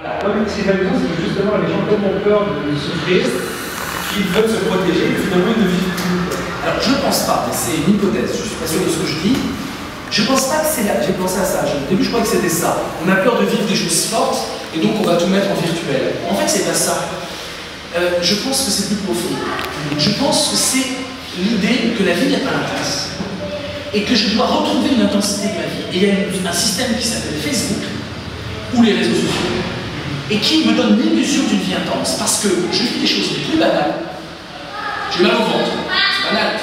Voilà. Ce qui est amusant, c'est que justement, les gens tellement peur de souffrir qu'ils veulent se protéger, et finalement ils ne vivent plus. Alors je ne pense pas, c'est une hypothèse, je suis pas sûr de ce que je dis. Je pense pas que c'est là, j'ai pensé à ça. Au début, je croyais que c'était ça. On a peur de vivre des choses fortes et donc on va tout mettre en virtuel. En fait, c'est pas ça. Euh, je pense que c'est plus profond. Je pense que c'est l'idée que la vie n'est pas intense et que je dois retrouver une intensité de ma vie. Et il y a un système qui s'appelle Facebook ou les réseaux sociaux et qui me donne l'illusion d'une vie intense parce que je vis des choses les plus banales. J'ai mal au ventre, c'est banal.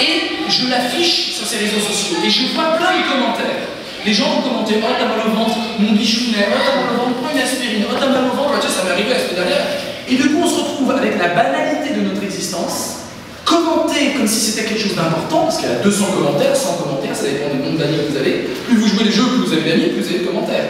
Et je l'affiche sur ces réseaux sociaux et je vois plein de commentaires. Les gens vont commenter Oh, t'as mal au ventre, mon bichounet, oh, t'as mal au ventre, prends une aspirine, oh, t'as mal au ventre, tu sais, ça m'est arrivé la semaine dernière. Et du coup, on se retrouve avec la banalité de notre existence, commenter comme si c'était quelque chose d'important, parce qu'il y a 200 commentaires, 100 commentaires, ça dépend du nombre d'amis que vous avez. Plus vous jouez les jeux, plus vous avez d'amis, plus vous avez de commentaires.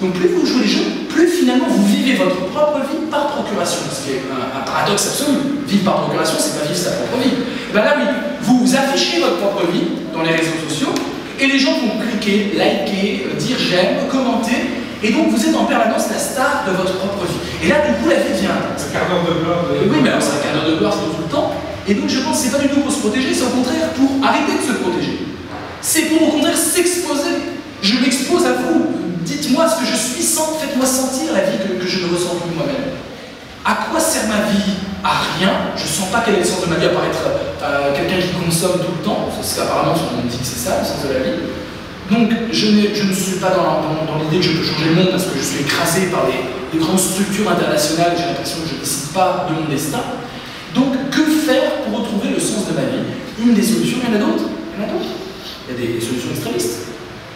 Donc plus vous jouez les jeux, plus finalement vous vivez votre propre vie par procuration. Ce qui est un, paradoxe absolu. Vivre par procuration, c'est pas vivre sa propre vie. Et bien là, oui, vous affichez votre propre vie dans les réseaux sociaux, et les gens vont cliquer, liker, euh, dire j'aime, commenter, et donc vous êtes en permanence la star de votre propre vie. Et là, du coup, la vie devient Un quart d'heure de gloire. Oui, mais alors c'est un quart d'heure de gloire, c'est tout le temps. Et donc je pense que c'est pas du tout pour se protéger, c'est au contraire pour arrêter de se protéger. C'est pour au contraire s'exposer. Je m'expose à vous. Dites-moi ce que je suis, faites-moi sentir la vie que, je ne ressens plus moi-même. À quoi sert ma vie À rien. Je ne sens pas quel est le sens de ma vie à part être euh, quelqu'un qui consomme tout le temps. Parce qu'apparemment, on dit que c'est ça, le sens de la vie. Donc, je, ne suis pas dans, l'idée que je peux changer le monde parce que je suis écrasé par les, grandes structures internationales. J'ai l'impression que je ne décide pas de mon destin. Donc, que faire pour retrouver le sens de ma vie? Une des solutions, il y en a d'autres? Il y en a d'autres. Il y a des solutions extrémistes.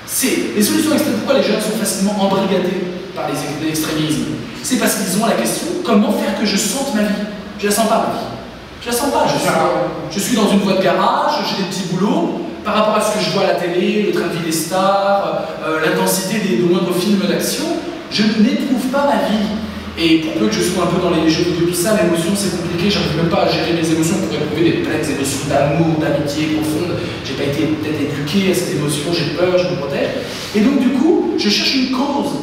C'est les solutions extrêmes. Pourquoi les jeunes sont facilement embrigadés? Par les, extrémismes C'est parce qu'ils ont la question comment faire que je sente ma vie? Je la sens pas, ma vie. Je la sens pas. Je suis, je suis dans une voie de garage, j'ai des petits boulots. Par rapport à ce que je vois à la télé, le train de vie des stars, euh, l'intensité des, de moindres films d'action, je n'éprouve pas ma vie. Et pour peu que je sois un peu dans les jeux vidéo, tout ça, l'émotion c'est compliqué, j'arrive même pas à gérer mes émotions pour éprouver des pleines émotions d'amour, d'amitié profonde. J'ai pas été peut-être éduqué à cette émotion, j'ai peur, je me protège. Et donc du coup, je cherche une cause.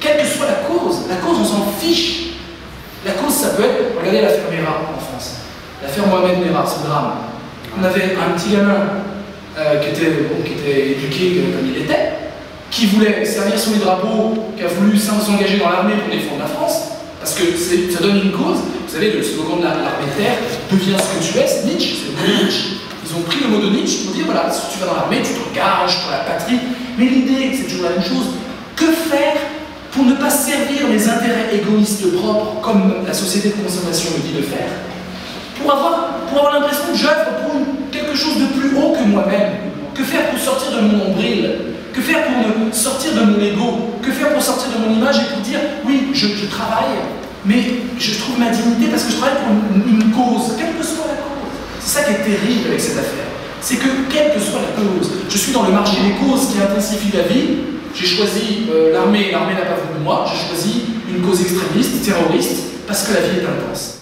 Quelle que soit la cause, la cause on s'en fiche. La cause ça peut être, regardez l'affaire Mera en France. L'affaire Mohamed Mera, ce drame. On avait un petit gamin euh, qui, était, qui était éduqué comme il était, qui voulait servir sur les drapeaux, qui a voulu s'engager dans l'armée pour défendre la France, parce que ça donne une cause. Vous savez, le slogan de l'armée terre, deviens ce que tu es, c'est Nietzsche, c'est le mot Nietzsche. Ils ont pris le mot de Nietzsche pour dire, voilà, si tu vas dans l'armée, tu t'engages pour la patrie. Mais l'idée, c'est toujours la même chose. Que faire pour ne pas servir les intérêts égoïstes propres, comme la société de consommation me dit de faire Pour avoir, pour avoir l'impression que j'œuvre pour quelque chose de plus haut que moi-même. Que faire pour sortir de mon nombril que faire pour sortir de mon ego Que faire pour sortir de mon image et pour dire oui, je, travaille, mais je trouve ma dignité parce que je travaille pour une, cause, quelle que soit la cause. C'est ça qui est terrible avec cette affaire. C'est que quelle que soit la cause, je suis dans le marché des causes qui intensifient la vie. J'ai choisi euh, l'armée, l'armée n'a pas voulu de moi. J'ai choisi une cause extrémiste, terroriste, parce que la vie est intense.